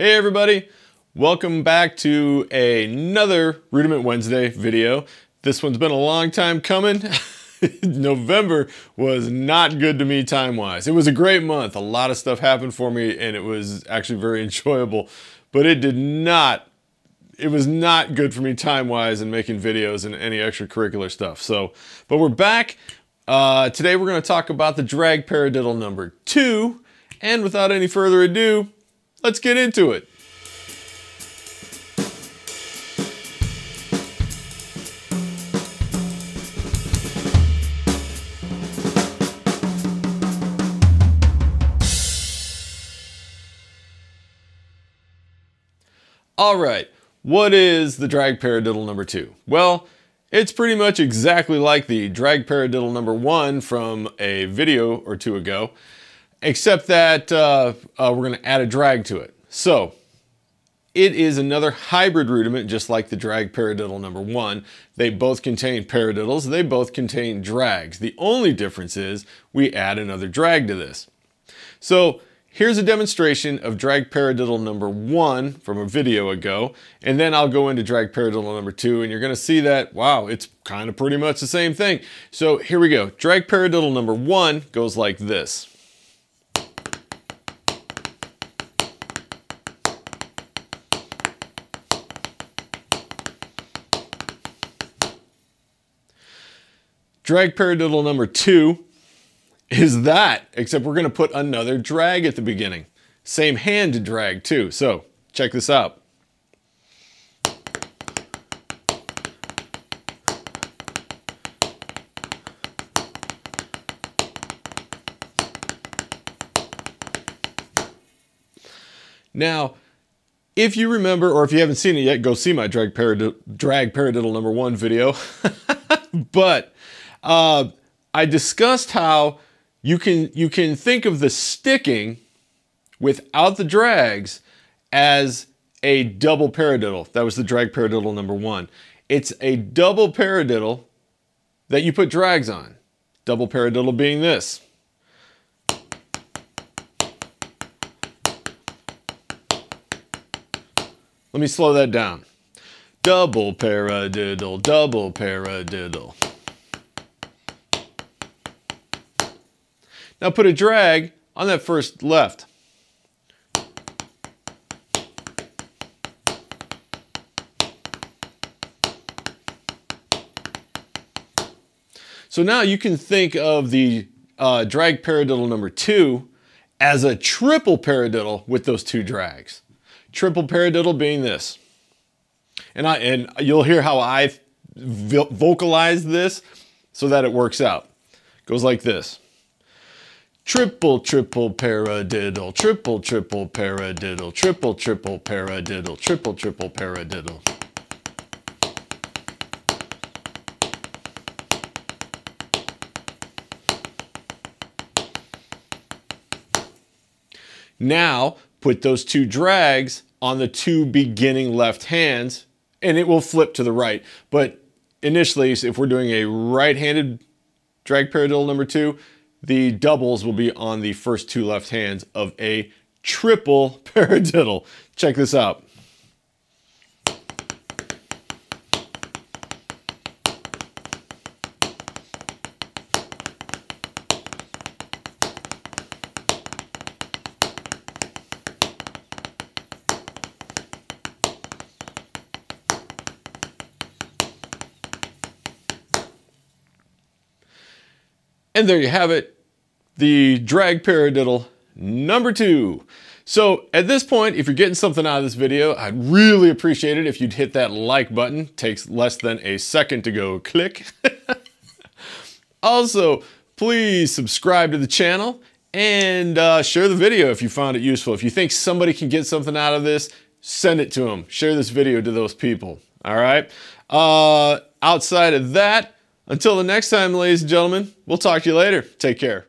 Hey everybody, welcome back to another Rudiment Wednesday video. This one's been a long time coming. November was not good to me time-wise. It was a great month. A lot of stuff happened for me and it was actually very enjoyable, but it did not, it was not good for me time-wise and making videos and any extracurricular stuff. So, but we're back. Uh, today we're going to talk about the drag paradiddle number two. And without any further ado, Let's get into it. All right, what is the drag paradiddle number two? Well, it's pretty much exactly like the drag paradiddle number one from a video or two ago except that uh, uh, we're going to add a drag to it. So it is another hybrid rudiment, just like the drag paradiddle number one. They both contain paradiddles, they both contain drags. The only difference is we add another drag to this. So here's a demonstration of drag paradiddle number one from a video ago, and then I'll go into drag paradiddle number two, and you're gonna see that, wow, it's kind of pretty much the same thing. So here we go. Drag paradiddle number one goes like this. Drag paradiddle number two is that, except we're gonna put another drag at the beginning. Same hand to drag too, so check this out. Now, if you remember, or if you haven't seen it yet, go see my drag, drag paradiddle number one video. but uh, I discussed how you can you can think of the sticking without the drags as a double paradiddle. That was the drag paradiddle number one. It's a double paradiddle that you put drags on. Double paradiddle being this. Let me slow that down. Double paradiddle, double paradiddle. Now put a drag on that first left. So now you can think of the uh, drag paradiddle number two as a triple paradiddle with those two drags. Triple paradiddle being this. And, I, and you'll hear how I vocalize this so that it works out. Goes like this. Triple, triple paradiddle, triple, triple paradiddle, triple, triple paradiddle, triple, triple paradiddle. Now, put those two drags on the two beginning left hands, and it will flip to the right. But initially, if we're doing a right-handed drag paradiddle number two, the doubles will be on the first two left hands of a triple paradiddle. Check this out. And there you have it, the drag paradiddle number two. So at this point, if you're getting something out of this video, I'd really appreciate it if you'd hit that like button. Takes less than a second to go click. also, please subscribe to the channel and uh, share the video if you found it useful. If you think somebody can get something out of this, send it to them. Share this video to those people. All right. Uh, outside of that, until the next time, ladies and gentlemen, we'll talk to you later. Take care.